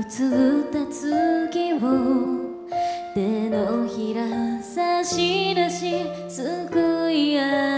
った月を手のひら差し出しすくい上げ